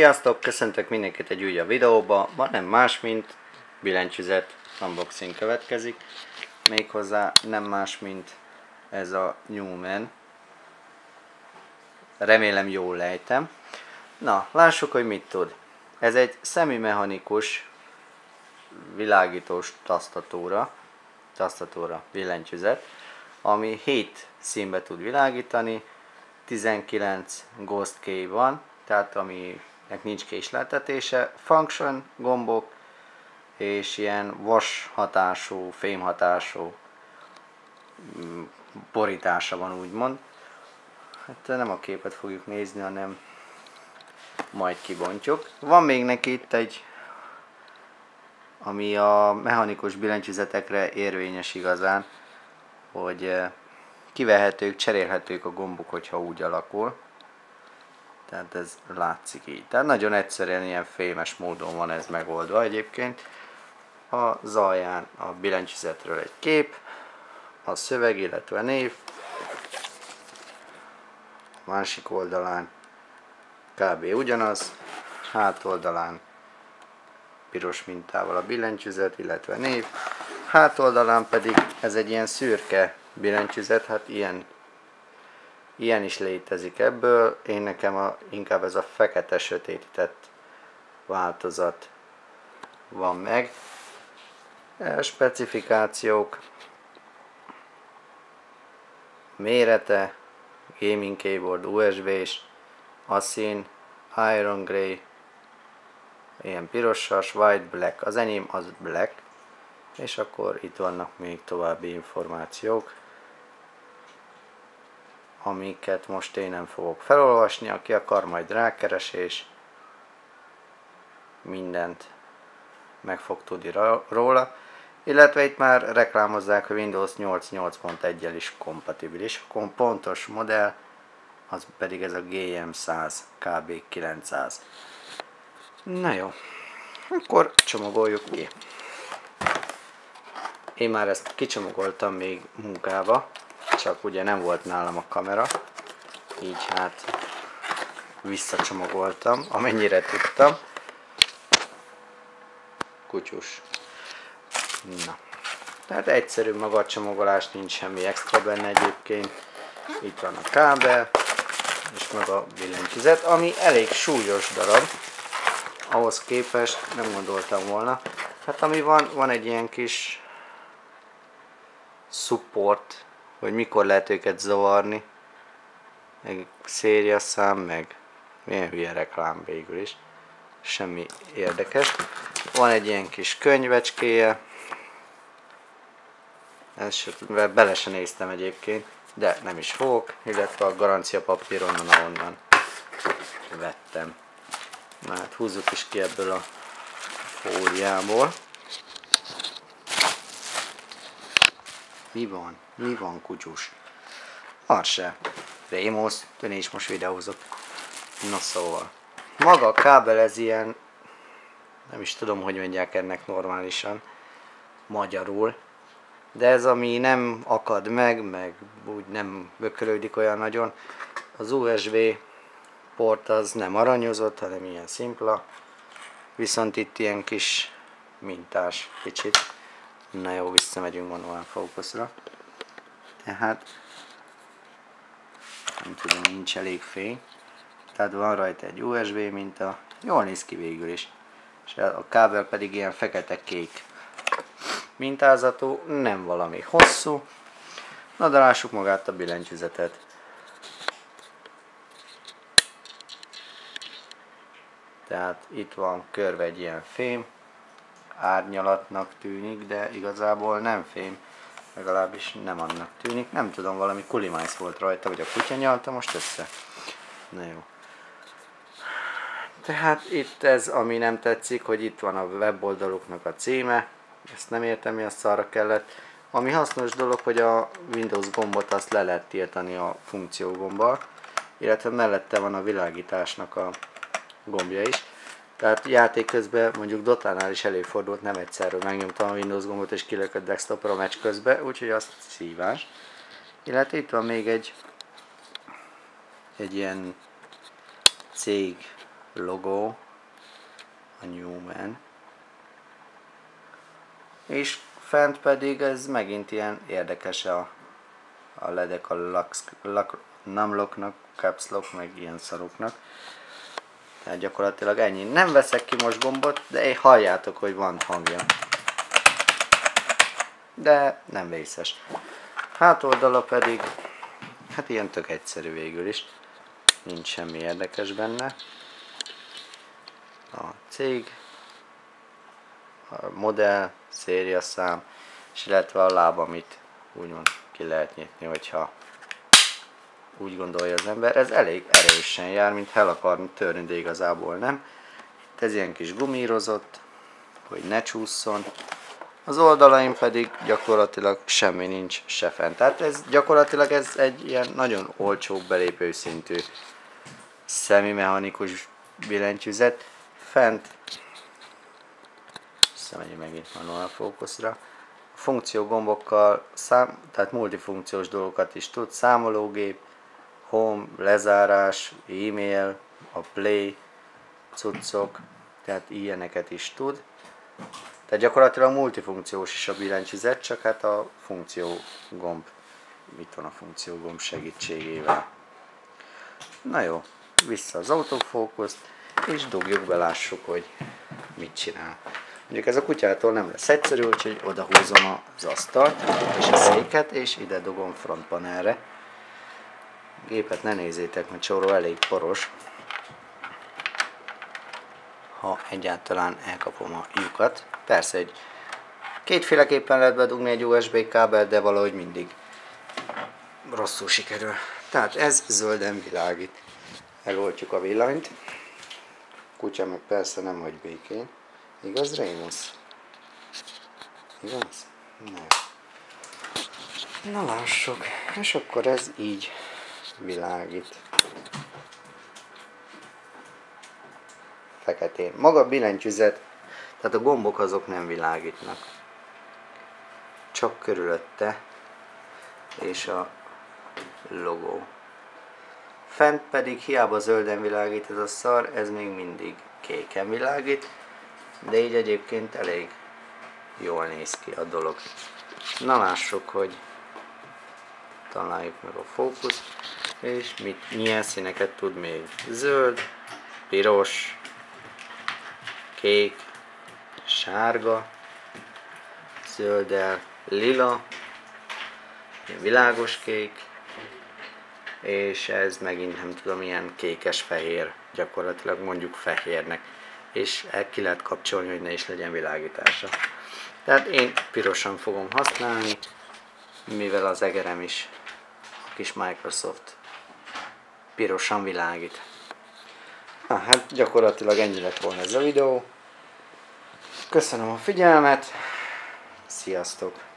Sziasztok! Köszöntök mindenkit egy újabb videóba. Ma nem más, mint billentyűzet unboxing következik. Méghozzá nem más, mint ez a Newman. Remélem jól lejtem. Na, lássuk, hogy mit tud. Ez egy szemimechanikus világítós tasztatóra, tasztatóra billentyűzet, ami 7 színbe tud világítani, 19 Ghost Key van, tehát aminek nincs késleltetése, function gombok, és ilyen vas hatású, fém hatású mm, borítása van úgymond. Hát nem a képet fogjuk nézni, hanem majd kibontjuk. Van még neki itt egy, ami a mechanikus billentyűzetekre érvényes igazán, hogy eh, kivehetők, cserélhetők a gombok, hogyha úgy alakul. Tehát ez látszik így. Tehát nagyon egyszerűen ilyen fémes módon van ez megoldva egyébként. A zalján a billentyűzetről egy kép, a szöveg, illetve név. A másik oldalán kb. ugyanaz, hátoldalán piros mintával a billentyűzet, illetve név. Hátoldalán pedig ez egy ilyen szürke billentyűzet, hát ilyen, ilyen is létezik ebből. Én nekem a, inkább ez a fekete sötétített változat van meg. E, specifikációk, mérete, gaming keyboard, USB-s, asszín, iron gray, ilyen pirosas, white, black. Az enyém az black, és akkor itt vannak még további információk amiket most én nem fogok felolvasni, aki akar majd rákeresés, mindent meg fog tudni róla, illetve itt már reklámozzák, hogy Windows 8 8.1-el is kompatibilis. A pontos modell az pedig ez a GM100 KB900. Na jó, akkor csomagoljuk ki. Én már ezt kicsomagoltam még munkába, csak ugye nem volt nálam a kamera, így hát visszacsomagoltam, amennyire tudtam. Kutyus. Na. Tehát egyszerű maga a csomagolás, nincs semmi extra benne egyébként. Itt van a kábel, és meg a billentyűzet, ami elég súlyos darab. Ahhoz képest nem gondoltam volna. Hát ami van, van egy ilyen kis support hogy mikor lehet őket zavarni, meg szám, meg milyen hülye reklám végül is, semmi érdekes. Van egy ilyen kis könyvecskéje, ezt bele se néztem egyébként, de nem is fogok, illetve a garancia papír onnan, ahonnan vettem. Na hát húzzuk is ki ebből a fóliából. Mi van? Mi van, kutyus? Arse. Rémosz, én is most videózok. Na szóval. Maga a kábel ez ilyen, nem is tudom, hogy mondják ennek normálisan, magyarul. De ez ami nem akad meg, meg úgy nem bökölődik olyan nagyon. Az USB port az nem aranyozott, hanem ilyen szimpla. Viszont itt ilyen kis mintás kicsit. Na jó, visszamegyünk manuál fókuszra. Tehát nem tudom, nincs elég fény. Tehát van rajta egy USB minta. Jól néz ki végül is. És a kábel pedig ilyen fekete-kék mintázatú, nem valami hosszú. Na de lássuk magát a billentyűzetet. Tehát itt van körve egy ilyen fém, árnyalatnak tűnik, de igazából nem fém, legalábbis nem annak tűnik. Nem tudom, valami kulimájsz volt rajta, vagy a kutya nyalta most össze. Na jó. Tehát itt ez, ami nem tetszik, hogy itt van a weboldaluknak a címe. Ezt nem értem, mi a szarra kellett. Ami hasznos dolog, hogy a Windows gombot azt le lehet tiltani a funkció gombbal, illetve mellette van a világításnak a gombja is. Tehát játék közben mondjuk Dotánál is előfordult, nem egyszerről megnyomtam a Windows gombot és kilökött desktopra a meccs közben, úgyhogy azt szívás. Illetve itt van még egy egy ilyen cég logó, a Newman. És fent pedig ez megint ilyen érdekes a, a ledek a lux, lak, namloknak, caps lock, meg ilyen szaroknak. Tehát gyakorlatilag ennyi. Nem veszek ki most gombot, de halljátok, hogy van hangja. De nem vészes. Hátoldala pedig, hát ilyen tök egyszerű végül is. Nincs semmi érdekes benne. A cég, a modell, szériaszám, és illetve a láb, amit úgymond ki lehet nyitni, hogyha úgy gondolja az ember. Ez elég erősen jár, mint el akarni törni, de igazából nem. Itt ez ilyen kis gumírozott, hogy ne csúszson. Az oldalain pedig gyakorlatilag semmi nincs se fent. Tehát ez gyakorlatilag ez egy ilyen nagyon olcsó belépő szintű szemimechanikus billentyűzet. Fent visszamegyünk megint manual fókuszra. Funkció gombokkal, szám, tehát multifunkciós dolgokat is tud, számológép, home, lezárás, e-mail, a play, cuccok, tehát ilyeneket is tud. Tehát gyakorlatilag multifunkciós is a billentyűzet, csak hát a funkció gomb, mit van a funkció gomb segítségével. Na jó, vissza az autofókuszt, és dugjuk be, lássuk, hogy mit csinál. Mondjuk ez a kutyától nem lesz egyszerű, úgyhogy odahúzom az asztalt és a széket, és ide dugom frontpanelre gépet ne nézzétek, mert csóró elég poros. Ha egyáltalán elkapom a lyukat. Persze, egy kétféleképpen lehet bedugni egy USB kábel, de valahogy mindig rosszul sikerül. Tehát ez zölden világít. Eloltjuk a villanyt. Kutya meg persze nem hagy békén. Igaz, Rémusz? Igaz? Na. Na lássuk. És akkor ez így világít. Feketén. Maga a billentyűzet, tehát a gombok azok nem világítnak. Csak körülötte és a logó. Fent pedig hiába zölden világít ez a szar, ez még mindig kéken világít, de így egyébként elég jól néz ki a dolog. Na lássuk, hogy találjuk meg a fókuszt, és mit, milyen színeket tud még. Zöld, piros, kék, sárga, zöldel, lila, világos kék, és ez megint nem tudom, ilyen kékes-fehér, gyakorlatilag mondjuk fehérnek, és el ki lehet kapcsolni, hogy ne is legyen világítása. Tehát én pirosan fogom használni, mivel az egerem is a kis Microsoft pirosan világít. Na, hát gyakorlatilag ennyi lett volna ez a videó. Köszönöm a figyelmet, sziasztok!